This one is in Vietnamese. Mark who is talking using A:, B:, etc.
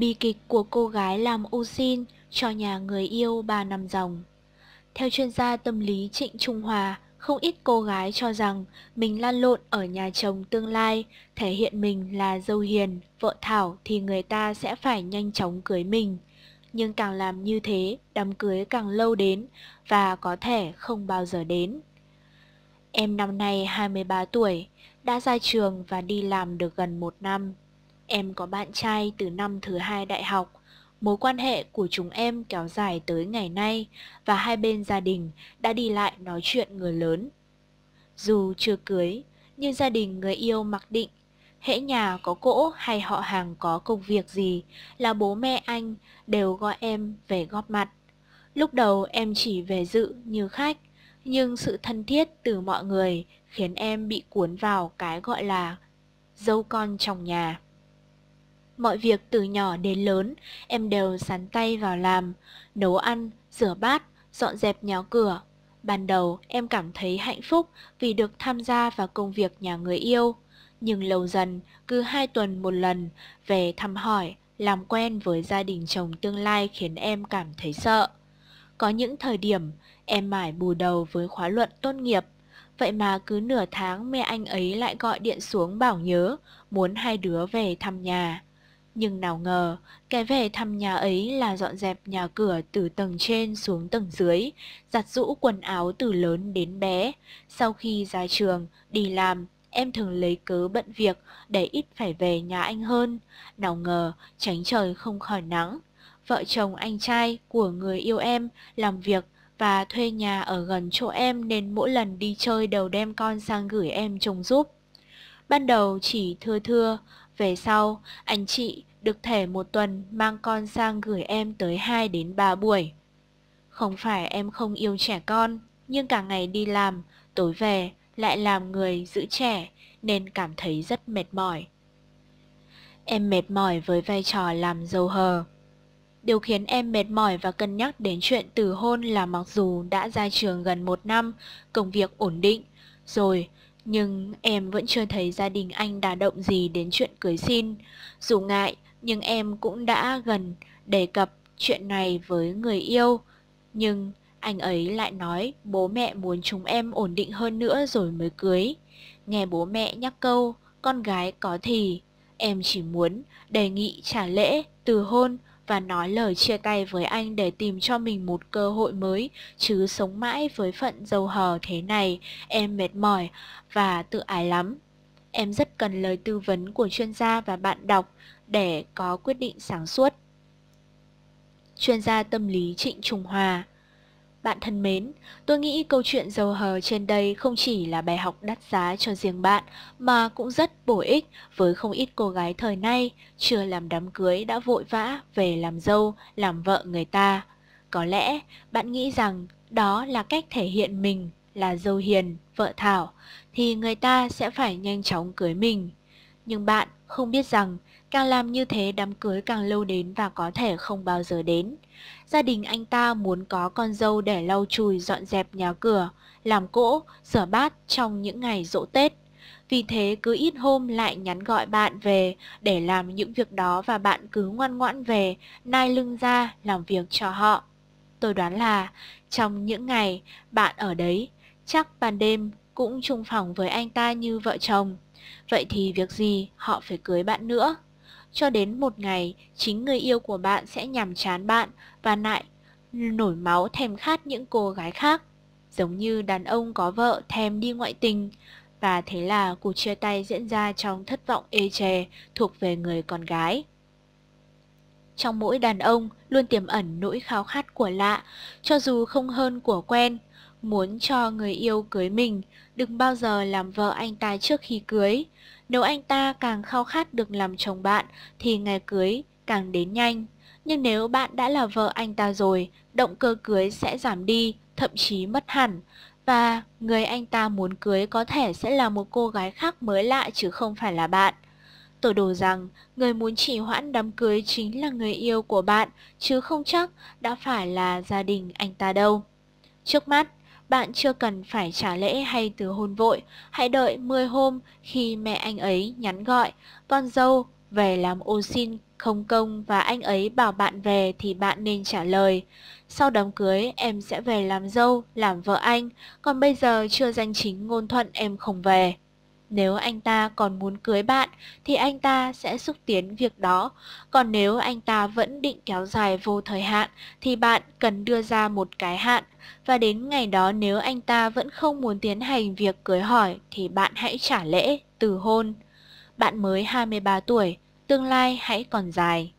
A: Bi kịch của cô gái làm ô xin cho nhà người yêu 3 năm dòng. Theo chuyên gia tâm lý Trịnh Trung Hòa, không ít cô gái cho rằng mình lan lộn ở nhà chồng tương lai, thể hiện mình là dâu hiền, vợ thảo thì người ta sẽ phải nhanh chóng cưới mình. Nhưng càng làm như thế, đám cưới càng lâu đến và có thể không bao giờ đến. Em năm nay 23 tuổi, đã ra trường và đi làm được gần một năm. Em có bạn trai từ năm thứ hai đại học. Mối quan hệ của chúng em kéo dài tới ngày nay và hai bên gia đình đã đi lại nói chuyện người lớn. Dù chưa cưới, nhưng gia đình người yêu mặc định hễ nhà có cỗ hay họ hàng có công việc gì là bố mẹ anh đều gọi em về góp mặt. Lúc đầu em chỉ về dự như khách, nhưng sự thân thiết từ mọi người khiến em bị cuốn vào cái gọi là dâu con trong nhà. Mọi việc từ nhỏ đến lớn em đều sắn tay vào làm, nấu ăn, rửa bát, dọn dẹp nhà cửa. Ban đầu em cảm thấy hạnh phúc vì được tham gia vào công việc nhà người yêu. Nhưng lâu dần, cứ hai tuần một lần về thăm hỏi, làm quen với gia đình chồng tương lai khiến em cảm thấy sợ. Có những thời điểm em mải bù đầu với khóa luận tốt nghiệp, vậy mà cứ nửa tháng mẹ anh ấy lại gọi điện xuống bảo nhớ, muốn hai đứa về thăm nhà. Nhưng nào ngờ, cái về thăm nhà ấy là dọn dẹp nhà cửa từ tầng trên xuống tầng dưới, giặt rũ quần áo từ lớn đến bé. Sau khi ra trường, đi làm, em thường lấy cớ bận việc để ít phải về nhà anh hơn. Nào ngờ, tránh trời không khỏi nắng. Vợ chồng anh trai của người yêu em làm việc và thuê nhà ở gần chỗ em nên mỗi lần đi chơi đều đem con sang gửi em trông giúp. Ban đầu chỉ thưa thưa, về sau anh chị được thể một tuần mang con sang gửi em tới 2 đến 3 buổi. Không phải em không yêu trẻ con, nhưng cả ngày đi làm, tối về lại làm người giữ trẻ nên cảm thấy rất mệt mỏi. Em mệt mỏi với vai trò làm dâu hờ. Điều khiến em mệt mỏi và cân nhắc đến chuyện từ hôn là mặc dù đã ra trường gần một năm, công việc ổn định, rồi nhưng em vẫn chưa thấy gia đình anh đả động gì đến chuyện cưới xin. Dù ngại, nhưng em cũng đã gần đề cập chuyện này với người yêu. Nhưng anh ấy lại nói bố mẹ muốn chúng em ổn định hơn nữa rồi mới cưới. Nghe bố mẹ nhắc câu, con gái có thì, em chỉ muốn đề nghị trả lễ, từ hôn và nói lời chia tay với anh để tìm cho mình một cơ hội mới, chứ sống mãi với phận dâu hờ thế này, em mệt mỏi và tự ái lắm. Em rất cần lời tư vấn của chuyên gia và bạn đọc để có quyết định sáng suốt. Chuyên gia tâm lý Trịnh Trung Hòa bạn thân mến, tôi nghĩ câu chuyện dầu hờ trên đây không chỉ là bài học đắt giá cho riêng bạn mà cũng rất bổ ích với không ít cô gái thời nay chưa làm đám cưới đã vội vã về làm dâu, làm vợ người ta. Có lẽ bạn nghĩ rằng đó là cách thể hiện mình là dâu hiền, vợ thảo thì người ta sẽ phải nhanh chóng cưới mình. Nhưng bạn không biết rằng càng làm như thế đám cưới càng lâu đến và có thể không bao giờ đến. Gia đình anh ta muốn có con dâu để lau chùi dọn dẹp nhà cửa, làm cỗ, rửa bát trong những ngày dỗ Tết. Vì thế cứ ít hôm lại nhắn gọi bạn về để làm những việc đó và bạn cứ ngoan ngoãn về, nai lưng ra làm việc cho họ. Tôi đoán là trong những ngày bạn ở đấy, chắc ban đêm cũng chung phòng với anh ta như vợ chồng. Vậy thì việc gì họ phải cưới bạn nữa? Cho đến một ngày, chính người yêu của bạn sẽ nhằm chán bạn và lại nổi máu thèm khát những cô gái khác. Giống như đàn ông có vợ thèm đi ngoại tình. Và thế là cuộc chia tay diễn ra trong thất vọng ê chề thuộc về người con gái. Trong mỗi đàn ông luôn tiềm ẩn nỗi khao khát của lạ, cho dù không hơn của quen. Muốn cho người yêu cưới mình, đừng bao giờ làm vợ anh ta trước khi cưới. Nếu anh ta càng khao khát được làm chồng bạn thì ngày cưới càng đến nhanh. Nhưng nếu bạn đã là vợ anh ta rồi, động cơ cưới sẽ giảm đi, thậm chí mất hẳn. Và người anh ta muốn cưới có thể sẽ là một cô gái khác mới lạ chứ không phải là bạn. Tôi đồ rằng người muốn trì hoãn đám cưới chính là người yêu của bạn, chứ không chắc đã phải là gia đình anh ta đâu. Trước mắt, bạn chưa cần phải trả lễ hay từ hôn vội, hãy đợi 10 hôm khi mẹ anh ấy nhắn gọi, con dâu về làm ô xin không công và anh ấy bảo bạn về thì bạn nên trả lời. Sau đám cưới em sẽ về làm dâu, làm vợ anh, còn bây giờ chưa danh chính ngôn thuận em không về. Nếu anh ta còn muốn cưới bạn thì anh ta sẽ xúc tiến việc đó, còn nếu anh ta vẫn định kéo dài vô thời hạn thì bạn cần đưa ra một cái hạn và đến ngày đó nếu anh ta vẫn không muốn tiến hành việc cưới hỏi thì bạn hãy trả lễ, từ hôn. Bạn mới 23 tuổi, tương lai hãy còn dài.